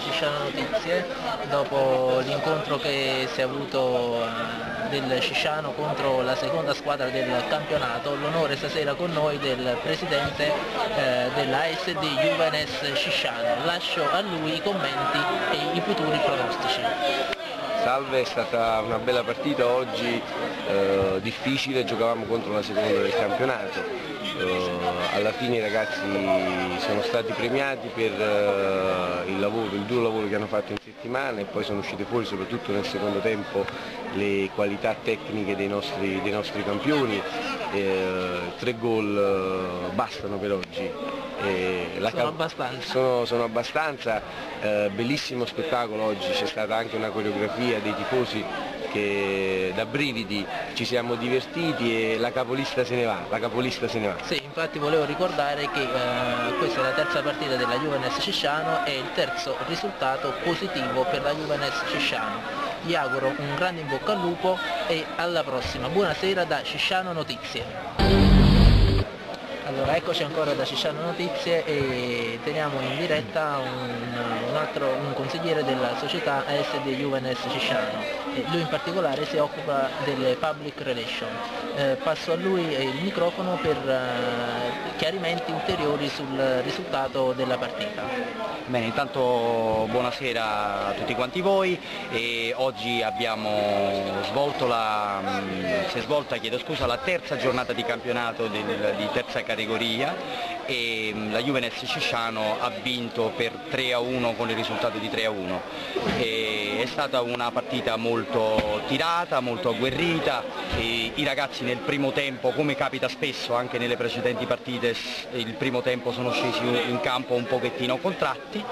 Cisciano Notizie dopo l'incontro che si è avuto eh, del Cisciano contro la seconda squadra del campionato, l'onore stasera con noi del presidente eh, della ASD Juvenes Cisciano. Lascio a lui i commenti e i futuri pronostici. Salve, è stata una bella partita oggi, eh, difficile, giocavamo contro la seconda del campionato. Eh, alla fine i ragazzi sono stati premiati per eh, il, lavoro, il duro lavoro che hanno fatto in settimana e poi sono uscite fuori soprattutto nel secondo tempo le qualità tecniche dei nostri, dei nostri campioni. Eh, tre gol bastano per oggi. Sono abbastanza, sono, sono abbastanza eh, bellissimo spettacolo oggi, c'è stata anche una coreografia dei tifosi che da brividi ci siamo divertiti e la capolista se ne va, la capolista se ne va. Sì, infatti volevo ricordare che eh, questa è la terza partita della Juvenes Cisciano e il terzo risultato positivo per la Juvenes Cisciano. Vi auguro un grande in bocca al lupo e alla prossima. Buonasera da Cisciano Notizie. Allora eccoci ancora da Cisciano Notizie e teniamo in diretta un, un, altro un consigliere della società ASD Juvenes Cisciano e lui in particolare si occupa delle public relations. Eh, passo a lui il microfono per eh, chiarimenti ulteriori sul risultato della partita. Bene, intanto buonasera a tutti quanti voi e oggi abbiamo svolto la, mm, si è svolta, chiedo scusa, la terza giornata di campionato del, di terza categoria e mm, la Juvenes Cisciano ha vinto per 3 a 1 con il risultato di 3 a 1. E è stata una partita molto tirata, molto agguerrita, i ragazzi nel primo tempo, come capita spesso anche nelle precedenti partite, il primo tempo sono scesi in campo un pochettino contratti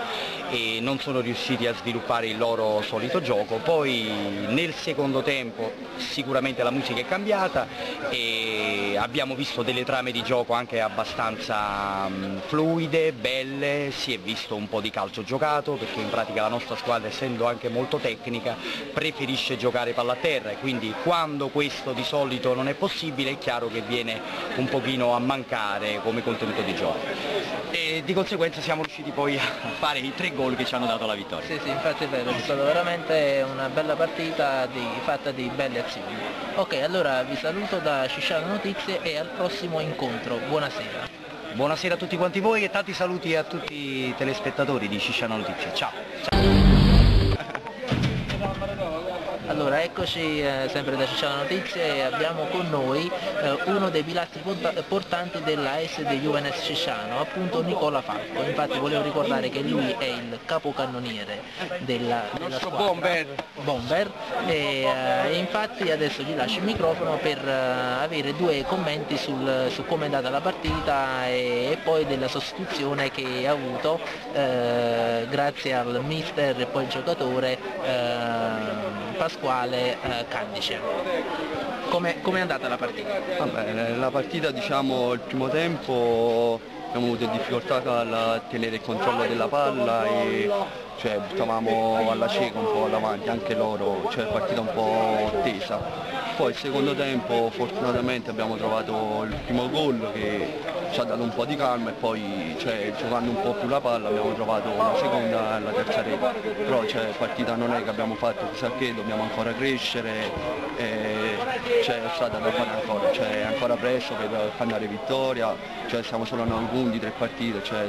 e non sono riusciti a sviluppare il loro solito gioco, poi nel secondo tempo sicuramente la musica è cambiata e abbiamo visto delle trame di gioco anche abbastanza mm, fluide, belle, si è visto un po' di calcio giocato perché in pratica la nostra squadra essendo anche molto tecnica preferisce giocare palla a terra e quindi quando questo di solito non è possibile è chiaro che viene un pochino a mancare come contenuto di gioco e di conseguenza siamo riusciti poi a fare i tre gol che ci hanno dato la vittoria. Sì, sì, infatti è vero, è stata veramente una bella partita di, fatta di belle azioni. Ok, allora vi saluto da Cisciano Notizie e al prossimo incontro. Buonasera. Buonasera a tutti quanti voi e tanti saluti a tutti i telespettatori di Cisciano Notizie. Ciao. Ciao. Allora eccoci eh, sempre da Cicciano Notizie e abbiamo con noi eh, uno dei pilastri portanti della S di Juvenes Cicciano, appunto Nicola Falco. Infatti volevo ricordare che lui è il capocannoniere della, della squadra. Bomber. Bomber e, eh, infatti adesso gli lascio il microfono per eh, avere due commenti sul, su come è andata la partita e, e, poi della sostituzione che ha avuto eh, grazie al mister e poi il giocatore eh, Pasquale eh, Candice. Come è andata la partita? Vabbè, la partita diciamo il primo tempo abbiamo avuto difficoltà a tenere il controllo della palla e cioè, buttavamo alla cieca un po' avanti, anche loro, cioè partita un po' tesa. Poi il secondo tempo fortunatamente abbiamo trovato il primo gol che ci ha dato un po' di calma e poi cioè, giocando un po' più la palla abbiamo trovato la seconda e la terza rete. Però cioè, partita non è che abbiamo fatto chissà che, dobbiamo ancora crescere, e, c'è strada da fare ancora, cioè, è ancora presto per andare vittoria, cioè, siamo solo a 9 punti, tre partite, cioè,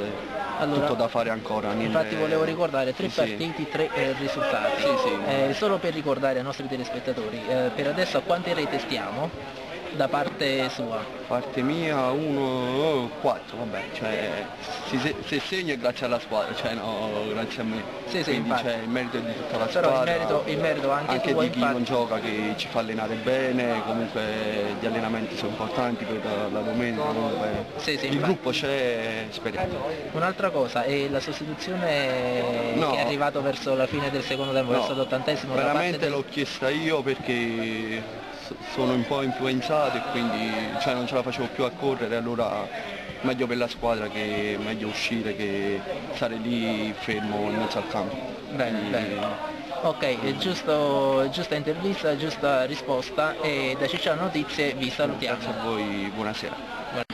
allora, tutto da fare ancora. Niente... Infatti volevo ricordare tre sì, partiti, tre eh, risultati. Sì, sì. Eh, solo per ricordare ai nostri telespettatori, eh, per adesso a quante rete stiamo? Da parte sua? Parte mia 1, 4, vabbè, cioè se, se segno è grazie alla squadra, cioè no, grazie a me. Sì, sì, Quindi cioè, il merito è di tutta la Però squadra. Il merito, il merito anche, anche tuo, di chi infatti. non gioca che ci fa allenare bene, comunque gli allenamenti sono importanti per la domenica, comunque sì, sì, il infatti. gruppo c'è, speriamo. Un'altra cosa, è la sostituzione no. che è arrivato verso la fine del secondo tempo, no. verso l'ottantesimo. Veramente l'ho chiesta io perché sono un po' influenzato e quindi cioè, non ce la facevo più a correre, allora meglio per la squadra che meglio uscire che stare lì fermo in mezzo al campo. Bene, quindi... bene. Ok, giusto, giusta intervista, giusta risposta e da Cicciano Notizie vi salutiamo. Grazie a voi, buonasera.